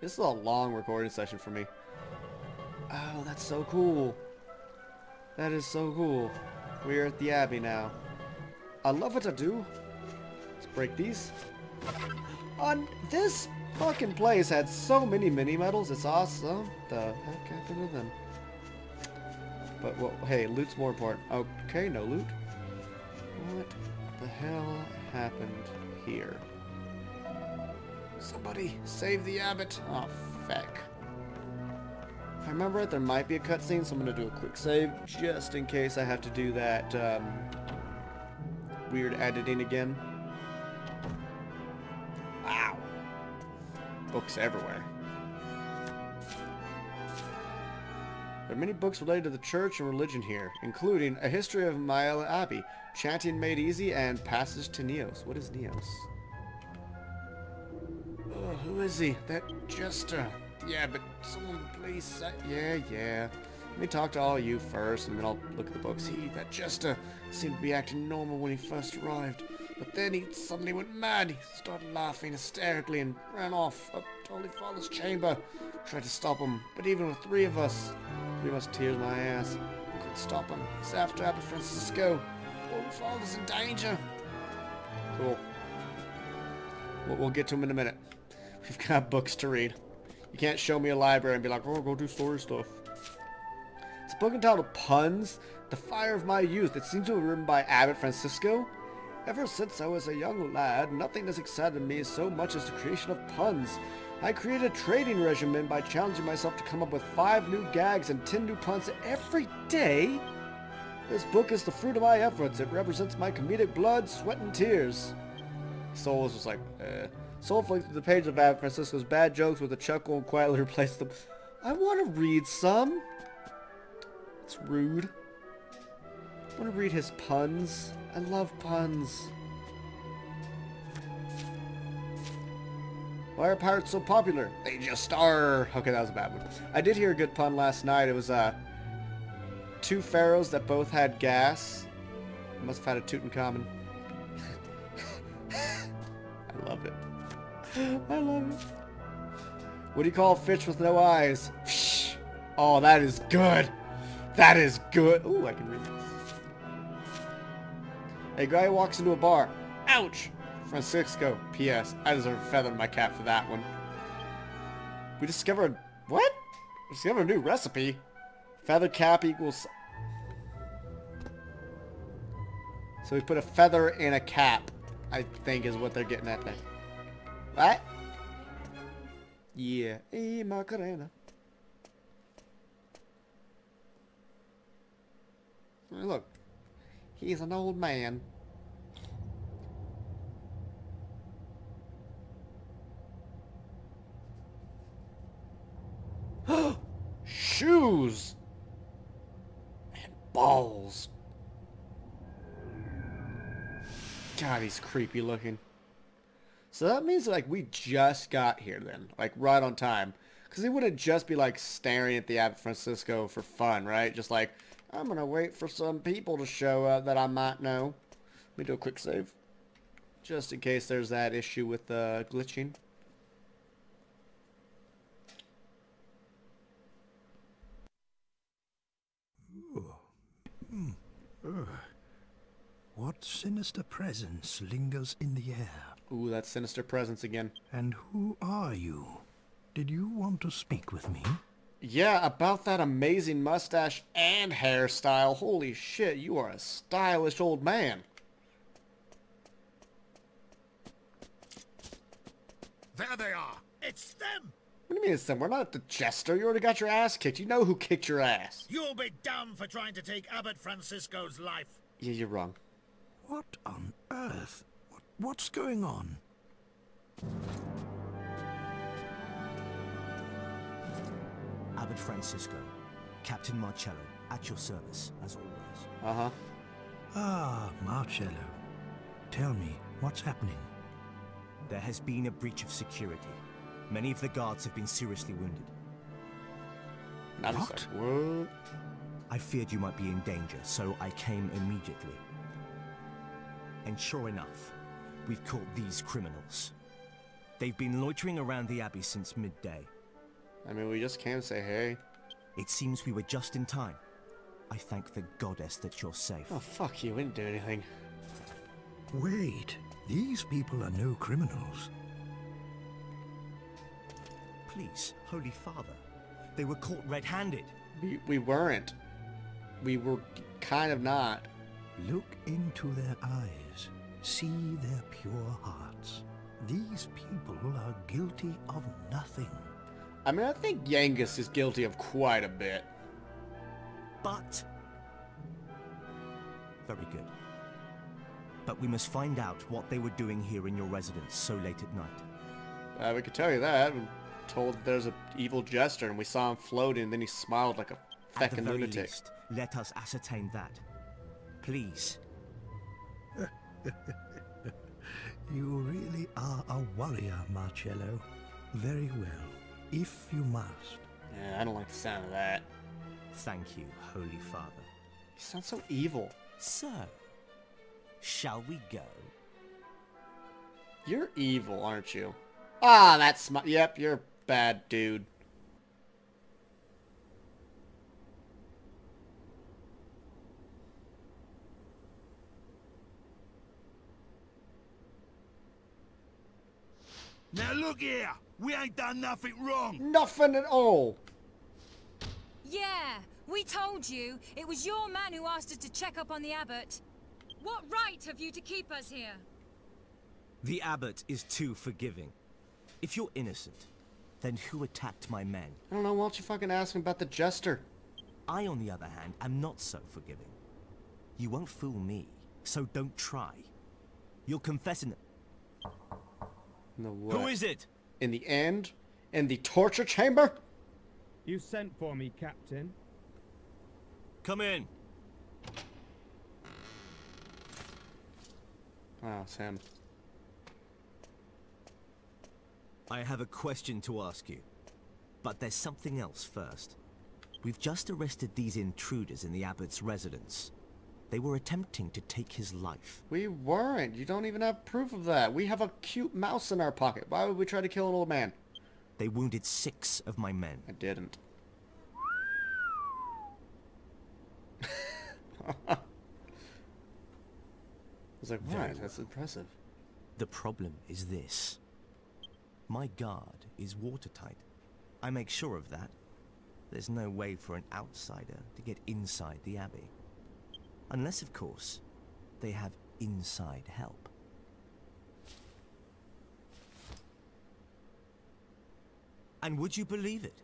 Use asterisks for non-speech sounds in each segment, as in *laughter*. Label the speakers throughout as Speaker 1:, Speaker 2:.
Speaker 1: This is a long recording session for me. Oh, that's so cool. That is so cool. We're at the Abbey now. I love what I do. Let's break these. On this fucking place had so many mini medals. It's awesome. The heck happened to them? But well, hey, loot's more important. Okay, no loot. What the hell happened here? Somebody save the abbot. Oh, feck. If I remember it, there might be a cutscene, so I'm going to do a quick save just in case I have to do that um, weird editing again. Wow. Books everywhere. There are many books related to the church and religion here, including A History of Maella Abbey, Chanting Made Easy, and Passage to Neos. What is Neos? Who is he? That jester. Uh, yeah, but someone please. Yeah, yeah. Let me talk to all of you first, and then I'll look at the books. He, that jester, uh, seemed to be acting normal when he first arrived. But then he suddenly went mad. He started laughing hysterically and ran off up to Holy Father's chamber. Tried to stop him, but even with three of us, three musketeers my ass, couldn't stop him. He's after Abbot Francisco. Holy Father's in danger. Cool. We'll, we'll get to him in a minute. We've got books to read. You can't show me a library and be like, oh, go do story stuff. It's a book entitled Puns, The Fire of My Youth. It seems to have been written by Abbot Francisco. Ever since I was a young lad, nothing has excited me so much as the creation of puns. I created a trading regimen by challenging myself to come up with five new gags and ten new puns every day. This book is the fruit of my efforts. It represents my comedic blood, sweat, and tears. Soul was like, eh. Soul flicked through the page of Abbot Francisco's bad jokes with a chuckle and quietly *laughs* replaced them. I want to read some. It's rude. I want to read his puns. I love puns. Why are pirates so popular? They just are. Okay, that was a bad one. I did hear a good pun last night. It was uh, two pharaohs that both had gas. Must have had a toot in common. *laughs* I love it. I love it. What do you call a fish with no eyes? Oh, that is good. That is good. Ooh, I can read this. A guy walks into a bar. Ouch! Francisco. P.S. I deserve a feather in my cap for that one. We discovered... What? We discovered a new recipe. Feather cap equals... So we put a feather in a cap, I think is what they're getting at there. What? Yeah. Hey, Macarena. Look. He's an old man. *gasps* Shoes! And balls. God, he's creepy looking. So that means like we just got here then, like right on time. Because he wouldn't just be like staring at the Abbot Francisco for fun, right? Just like, I'm going to wait for some people to show up that I might know. Let me do a quick save. Just in case there's that issue with uh, glitching.
Speaker 2: What sinister presence lingers in the air?
Speaker 1: Ooh, that sinister presence again.
Speaker 2: And who are you? Did you want to speak with me?
Speaker 1: Yeah, about that amazing mustache and hairstyle. Holy shit, you are a stylish old man.
Speaker 3: There they are. It's them.
Speaker 1: What do you mean it's them? We're not at the Jester. You already got your ass kicked. You know who kicked your ass.
Speaker 3: You'll be damned for trying to take Abbot Francisco's life.
Speaker 1: Yeah, you're wrong.
Speaker 2: What on earth? What's going on?
Speaker 4: Abbot Francisco, Captain Marcello, at your service, as always.
Speaker 1: Uh-huh.
Speaker 2: Ah, Marcello. Tell me, what's happening?
Speaker 4: There has been a breach of security. Many of the guards have been seriously wounded.
Speaker 2: What?
Speaker 1: What?
Speaker 4: I feared you might be in danger, so I came immediately. And sure enough, we've caught these criminals. They've been loitering around the Abbey since midday.
Speaker 1: I mean, we just came to say hey.
Speaker 4: It seems we were just in time. I thank the goddess that you're safe.
Speaker 1: Oh, fuck you. We didn't do anything.
Speaker 2: Wait, these people are no criminals.
Speaker 4: Please, Holy Father. They were caught red-handed.
Speaker 1: We, we weren't. We were kind of not.
Speaker 2: Look into their eyes. See their pure hearts. These people are guilty of nothing.
Speaker 1: I mean, I think Yangus is guilty of quite a bit.
Speaker 4: But... Very good. But we must find out what they were doing here in your residence so late at night.
Speaker 1: Uh, we could tell you that. We're told there's an evil jester and we saw him floating and then he smiled like a feckin' lunatic.
Speaker 4: least, let us ascertain that. Please. *laughs*
Speaker 2: You really are a warrior, Marcello. Very well, if you must.
Speaker 1: Yeah, I don't like the sound of that.
Speaker 4: Thank you, Holy Father.
Speaker 1: He sounds so evil.
Speaker 4: So, shall we go?
Speaker 1: You're evil, aren't you? Ah, that's my... Yep, you're a bad dude.
Speaker 3: Now look here! We ain't done nothing wrong!
Speaker 1: Nothing at all.
Speaker 5: Yeah, we told you. It was your man who asked us to check up on the abbot. What right have you to keep us here?
Speaker 4: The abbot is too forgiving. If you're innocent, then who attacked my men?
Speaker 1: I don't know, why don't you fucking ask him about the jester?
Speaker 4: I, on the other hand, am not so forgiving. You won't fool me, so don't try. You'll confess in the...
Speaker 1: In the what?
Speaker 4: Who is it?
Speaker 1: In the end? In the torture chamber?
Speaker 6: You sent for me, Captain.
Speaker 4: Come in.
Speaker 1: Ah, oh, it's him.
Speaker 4: I have a question to ask you. But there's something else first. We've just arrested these intruders in the abbot's residence. They were attempting to take his life.
Speaker 1: We weren't. You don't even have proof of that. We have a cute mouse in our pocket. Why would we try to kill an old man?
Speaker 4: They wounded six of my men.
Speaker 1: I didn't. *laughs* I was like, what? That's impressive.
Speaker 4: The problem is this. My guard is watertight. I make sure of that. There's no way for an outsider to get inside the Abbey. Unless, of course, they have inside help. And would you believe it?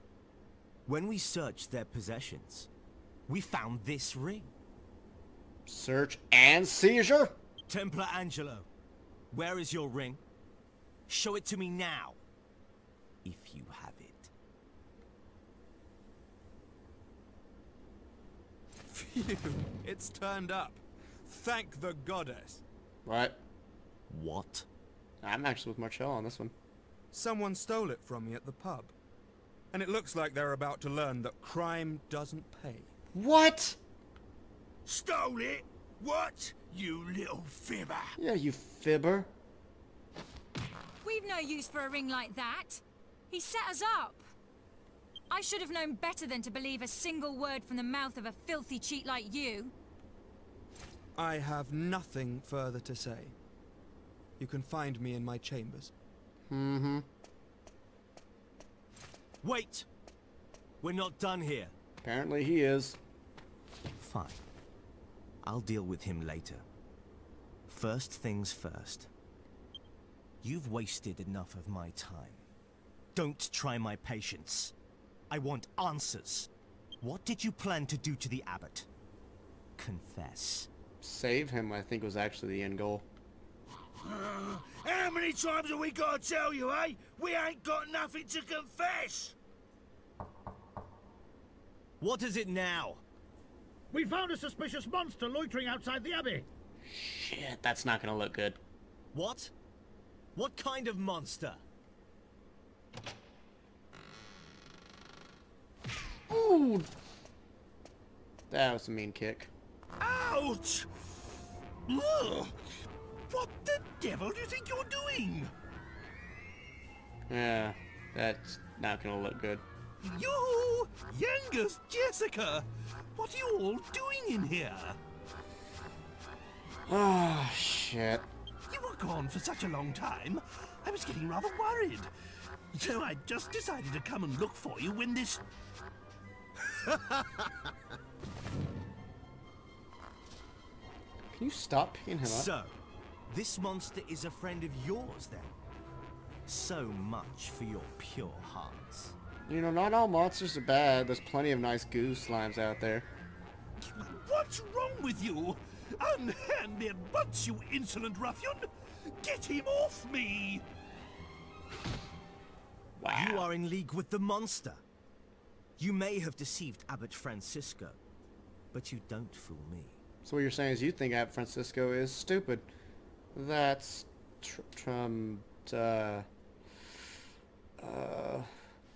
Speaker 4: When we searched their possessions, we found this ring.
Speaker 1: Search and seizure?
Speaker 4: Templar Angelo, where is your ring? Show it to me now, if you have it. *laughs*
Speaker 7: Phew, it's turned up. Thank the goddess.
Speaker 1: What?
Speaker 4: What?
Speaker 1: I'm actually with Marcel on this one.
Speaker 7: Someone stole it from me at the pub. And it looks like they're about to learn that crime doesn't pay.
Speaker 1: What?
Speaker 3: Stole it? What? You little fibber!
Speaker 1: Yeah, you fibber.
Speaker 5: We've no use for a ring like that. He set us up. I should have known better than to believe a single word from the mouth of a filthy cheat like you.
Speaker 7: I have nothing further to say. You can find me in my chambers.
Speaker 1: Mm-hmm.
Speaker 4: Wait! We're not done here.
Speaker 1: Apparently he is.
Speaker 4: Fine. I'll deal with him later. First things first. You've wasted enough of my time. Don't try my patience. I want answers. What did you plan to do to the abbot? Confess.
Speaker 1: Save him, I think, was actually the end goal. *gasps*
Speaker 3: How many times have we got to tell you, eh? We ain't got nothing to confess!
Speaker 4: What is it now?
Speaker 6: We found a suspicious monster loitering outside the Abbey.
Speaker 1: Shit, that's not gonna look good.
Speaker 4: What? What kind of monster?
Speaker 1: Ooh! That was a mean kick.
Speaker 3: Ouch! Ugh. What the devil do you think you're doing?
Speaker 1: Yeah, that's not gonna look good.
Speaker 2: You, Yangus Jessica, what are you all doing in here?
Speaker 1: Oh, shit.
Speaker 2: You were gone for such a long time. I was getting rather worried. So I just decided to come and look for you when this...
Speaker 1: Can you stop picking him up?
Speaker 4: So, this monster is a friend of yours then? So much for your pure hearts.
Speaker 1: You know, not all monsters are bad. There's plenty of nice goose slimes out there.
Speaker 2: What's wrong with you? Unhand me at once, you insolent ruffian! Get him off me!
Speaker 1: Wow.
Speaker 4: You are in league with the monster. You may have deceived Abbot Francisco, but you don't fool me.
Speaker 1: So what you're saying is you think Abbot Francisco is stupid. That's tr- trum uh uh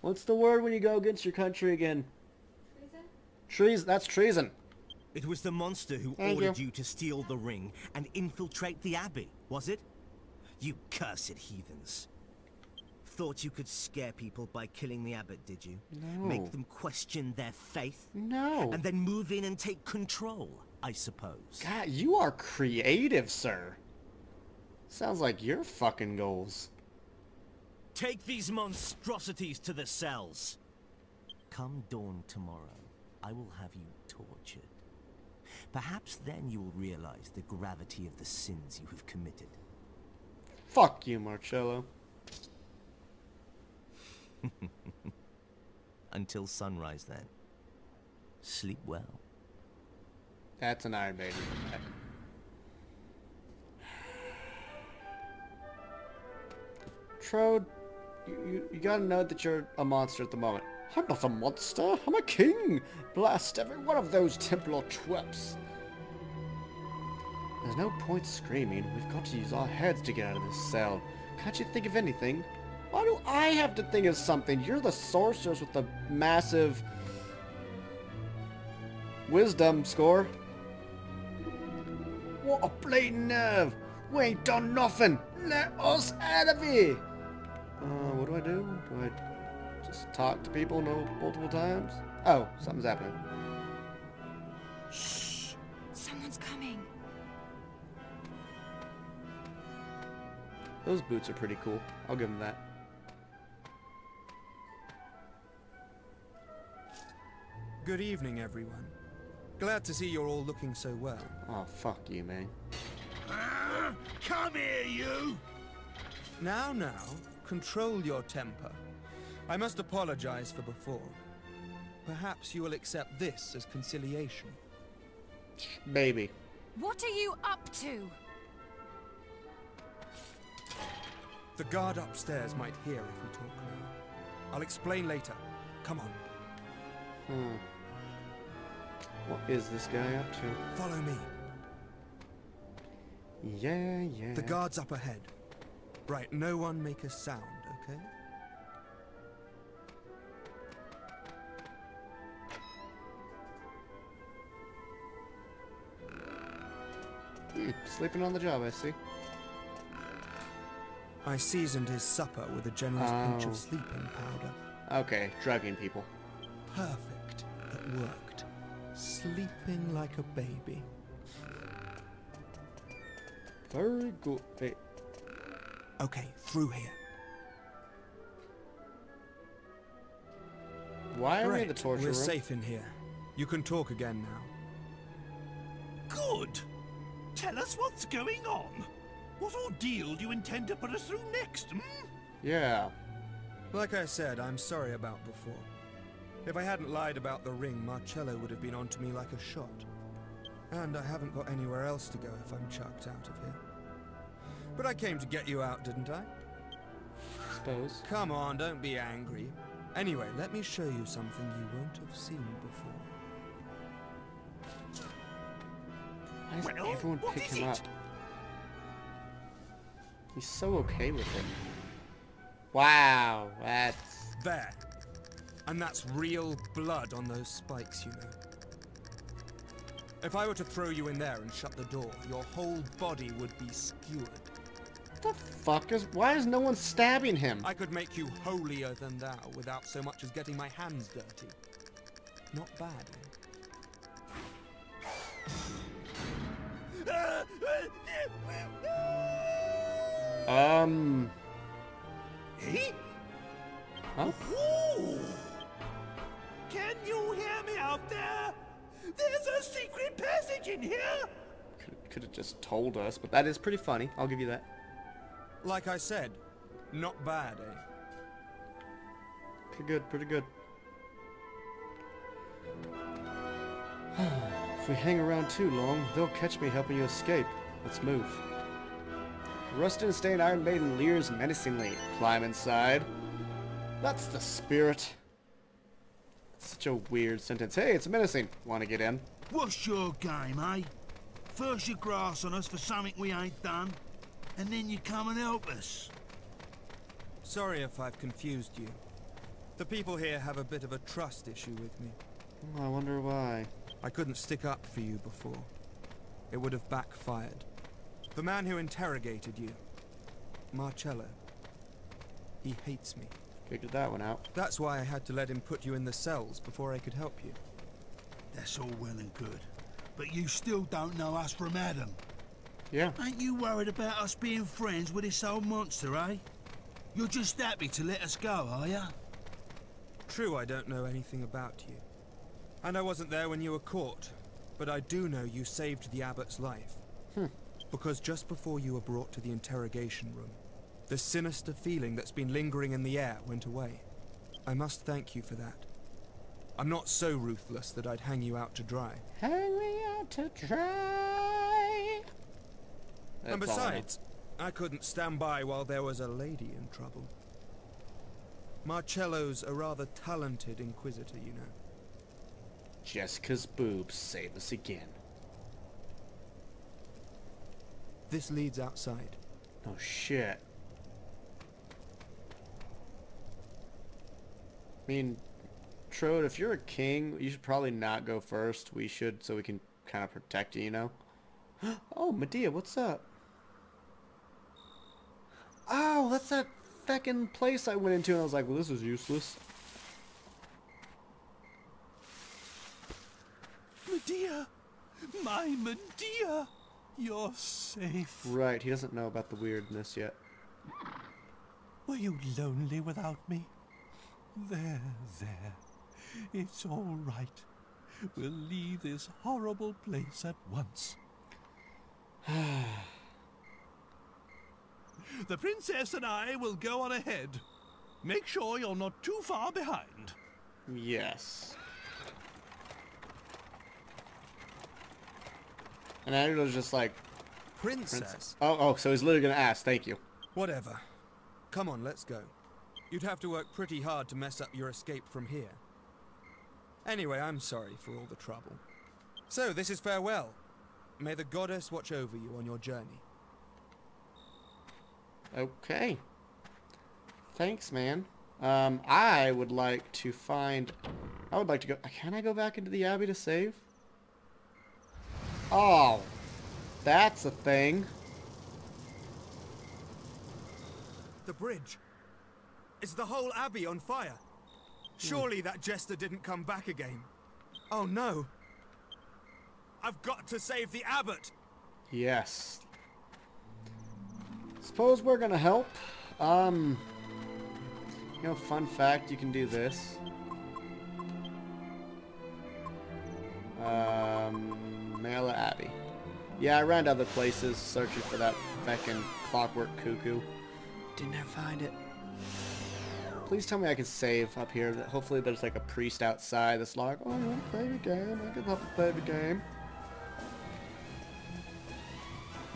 Speaker 1: what's the word when you go against your country again? Treason. Treason. That's treason.
Speaker 4: It was the monster who
Speaker 1: Thank
Speaker 4: ordered
Speaker 1: you.
Speaker 4: you. to steal the ring and infiltrate the abbey, was it? You cursed heathens. Thought you could scare people by killing the abbot, did you?
Speaker 1: No.
Speaker 4: Make them question their faith?
Speaker 1: No.
Speaker 4: And then move in and take control, I suppose.
Speaker 1: God, you are creative, sir. Sounds like your fucking goals.
Speaker 4: Take these monstrosities to the cells. Come dawn tomorrow, I will have you tortured. Perhaps then you will realize the gravity of the sins you have committed.
Speaker 1: Fuck you, Marcello. *laughs*
Speaker 4: Until sunrise then. Sleep well.
Speaker 1: That's an Iron Maiden. Trode, you, you, you gotta know that you're a monster at the moment. I'm not a monster. I'm a king. Blast every one of those Templar twips. There's no point screaming. We've got to use our heads to get out of this cell. Can't you think of anything? Why do I have to think of something? You're the sorceress with the massive wisdom score. What a blatant nerve! We ain't done nothing! Let us out of here! Uh, what do I do? Do I just talk to people no, multiple times? Oh, something's happening.
Speaker 5: Shh! Someone's coming.
Speaker 1: Those boots are pretty cool. I'll give them that.
Speaker 7: Good evening, everyone. Glad to see you're all looking so well.
Speaker 1: Oh, fuck you, man.
Speaker 3: Ah, come here, you!
Speaker 7: Now, now, control your temper. I must apologize for before. Perhaps you will accept this as conciliation.
Speaker 1: Maybe.
Speaker 5: What are you up to?
Speaker 7: The guard upstairs might hear if we talk now. I'll explain later. Come on,
Speaker 1: Hmm. What is this guy up to?
Speaker 7: follow me.
Speaker 1: Yeah, yeah.
Speaker 7: The guard's up ahead. Right, no one make a sound, okay?
Speaker 1: Hmm, sleeping on the job, I see.
Speaker 7: I seasoned his supper with a generous pinch
Speaker 1: Oh.
Speaker 7: of sleeping powder.
Speaker 1: Okay, drugging people.
Speaker 7: Perfect. It worked. Sleeping like a baby.
Speaker 1: Very good. Wait,
Speaker 7: Okay, through here.
Speaker 1: why are we in the torture
Speaker 7: We're
Speaker 1: room?
Speaker 7: safe in here. You can talk again now.
Speaker 2: Good. Tell us what's going on. What ordeal do you intend to put us through next, hmm?
Speaker 1: Yeah.
Speaker 7: Like I said, I'm sorry about before. If I hadn't lied about the ring, Marcello would have been onto me like a shot. And I haven't got anywhere else to go if I'm chucked out of here. But I came to get you out, didn't I?
Speaker 1: Suppose.
Speaker 7: Come on, don't be angry. Anyway, let me show you something you won't have seen before.
Speaker 1: Why does
Speaker 2: Well,
Speaker 1: everyone
Speaker 2: what
Speaker 1: pick him
Speaker 2: it?
Speaker 1: up? He's so okay with it. Wow, that's...
Speaker 7: There. And that's real blood on those spikes, you know. If I were to throw you in there and shut the door, your whole body would be skewered.
Speaker 1: What the fuck is... Why is no one stabbing him?
Speaker 7: I could make you holier than thou without so much as getting my hands dirty. Not bad, eh?
Speaker 1: Um... Huh?
Speaker 3: Out there? There's a secret passage in here!
Speaker 1: Could have just told us, but that is pretty funny. I'll give you that.
Speaker 7: Like I said, not bad, eh?
Speaker 1: Pretty good, pretty good. *sighs* if we hang around too long, they'll catch me helping you escape. Let's move. Rusted and stained Iron Maiden leers menacingly. Climb inside. That's the spirit. Such a weird sentence. Hey, it's menacing. Want to get in?
Speaker 3: What's your game, eh? First you grass on us for something we ain't done, and then you come and help us.
Speaker 7: Sorry if I've confused you. The people here have a bit of a trust issue with me.
Speaker 1: Oh, I wonder why.
Speaker 7: I couldn't stick up for you before. It would have backfired. The man who interrogated you, Marcello, he hates me.
Speaker 1: Figured that one out.
Speaker 7: That's why I had to let him put you in the cells before I could help you.
Speaker 3: That's all well and good. But you still don't know us from Adam.
Speaker 1: Yeah.
Speaker 3: Ain't you worried about us being friends with this old monster, eh? You're just happy to let us go, are ya?
Speaker 7: True, I don't know anything about you. And I wasn't there when you were caught. But I do know you saved the abbot's life. Because just before you were brought to the interrogation room, the sinister feeling that's been lingering in the air went away. I must thank you for that. I'm not so ruthless that I'd hang you out to dry.
Speaker 1: Hang me out to dry.
Speaker 7: and
Speaker 1: That's all I know.
Speaker 7: besides, I couldn't stand by while there was a lady in trouble. Marcello's a rather talented inquisitor, you know.
Speaker 1: Jessica's boobs save us again.
Speaker 7: This leads outside.
Speaker 1: Oh shit. I mean, Trode, if you're a king, you should probably not go first. We should, so we can kind of protect you, you know? *gasps* Oh, Medea, what's up? Oh, that's that feckin' place I went into, and I was like, well, this is useless.
Speaker 3: Medea! My Medea! You're safe.
Speaker 1: Right, he doesn't know about the weirdness yet.
Speaker 6: Were you lonely without me? There, there. It's all right. We'll leave this horrible place at once. *sighs* the princess and I will go on ahead. Make sure you're not too far behind.
Speaker 1: Yes. And Angelo's just like,
Speaker 7: Princess?
Speaker 1: oh, oh, so he's literally gonna ask, thank you.
Speaker 7: Whatever. Come on, let's go. You'd have to work pretty hard to mess up your escape from here. Anyway, I'm sorry for all the trouble. So, this is farewell. May the goddess watch over you on your journey.
Speaker 1: Okay. Thanks, man. Um, I would like to find... I would like to go... Can I go back into the Abbey to save? Oh. That's a thing.
Speaker 7: The bridge. Is the whole abbey on fire? Surely that jester didn't come back again. Oh no. I've got to save the abbot.
Speaker 1: Yes. Suppose we're gonna help. Um... You know, fun fact, you can do this. Um, Maella Abbey. Yeah, I ran to other places searching for that feckin' clockwork cuckoo. Didn't ever find it. Please tell me I can save up here. Hopefully there's like a priest outside that's like, oh, I want to play the game. I can help play the game.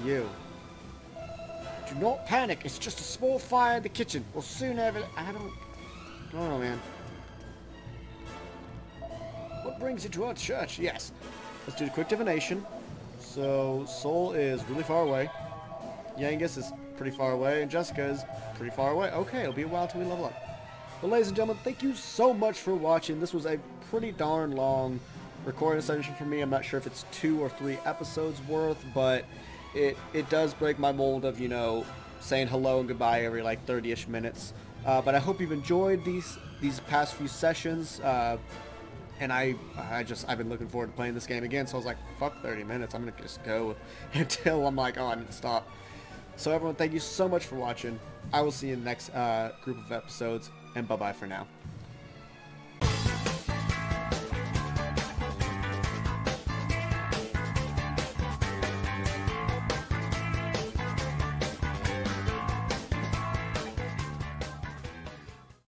Speaker 1: You. Do not panic. It's just a small fire in the kitchen. We'll soon have it. I don't... I don't know, man. What brings you to our church? Yes. Let's do a quick divination. So, Soul is really far away. Yangus is pretty far away. And Jessica is pretty far away. Okay, it'll be a while till we level up. But ladies and gentlemen, thank you so much for watching. This was a pretty darn long recording session for me. I'm not sure if it's two or three episodes worth, but it, it does break my mold of, you know, saying hello and goodbye every like 30-ish minutes. Uh, but I hope you've enjoyed these these past few sessions. Uh, and I, I just, I've been looking forward to playing this game again. So I was like, fuck 30 minutes. I'm gonna just go *laughs* until I'm like, oh, I need to stop. So everyone, thank you so much for watching. I will see you in the next uh, group of episodes, and bye bye for now.